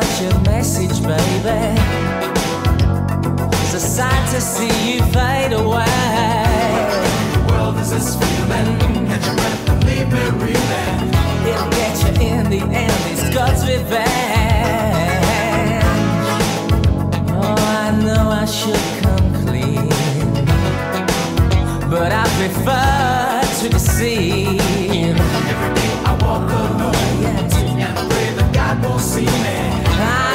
got your message, baby. It's So sad to see you fade away. The world is this feeling. Catch your breath and leave me reeling. It'll get you in the end. It's God's revenge. Oh, I know I should come clean, but I prefer to deceive. Every day I walk alone. Yeah, and pray that God won't see me. I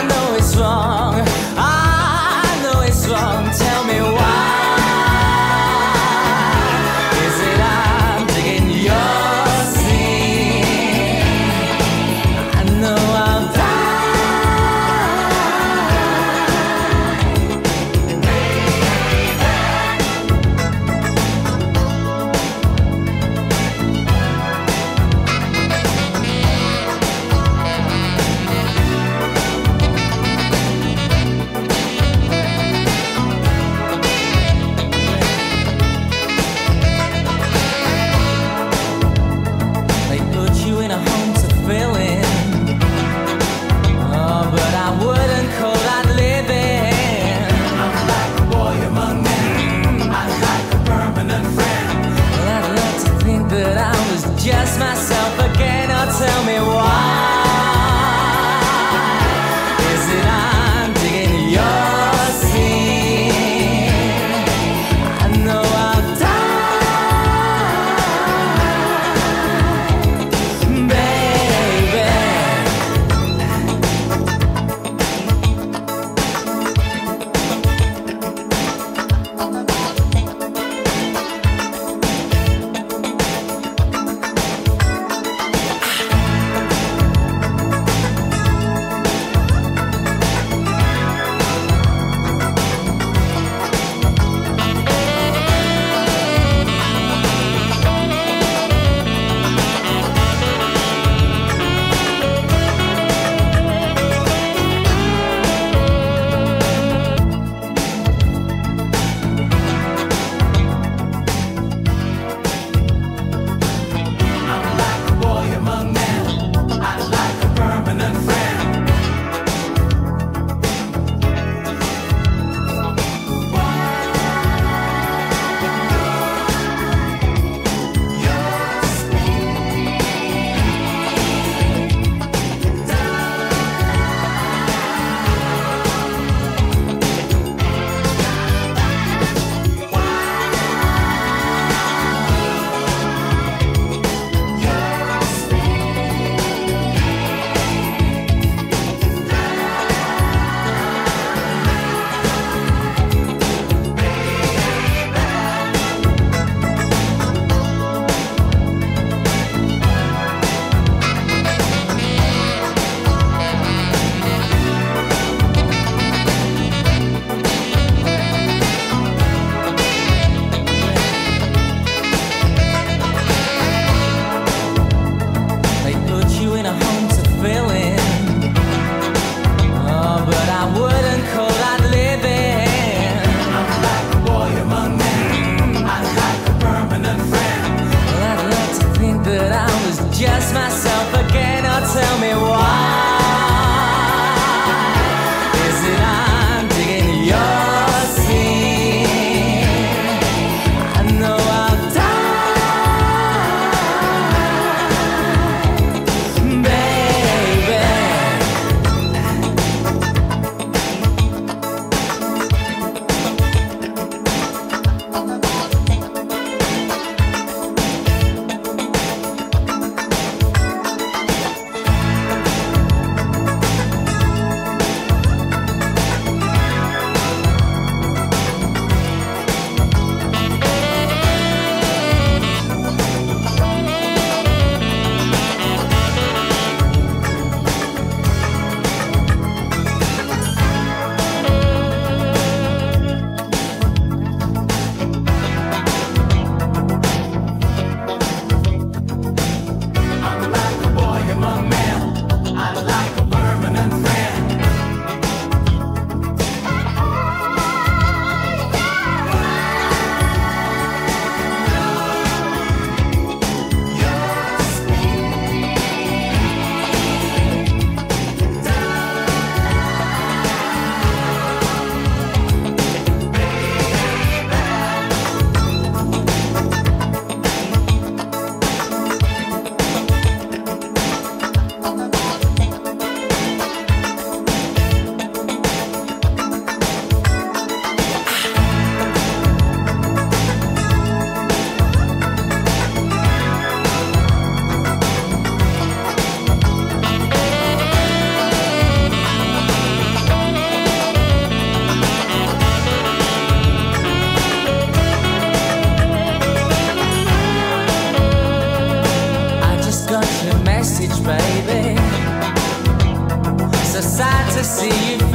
see you.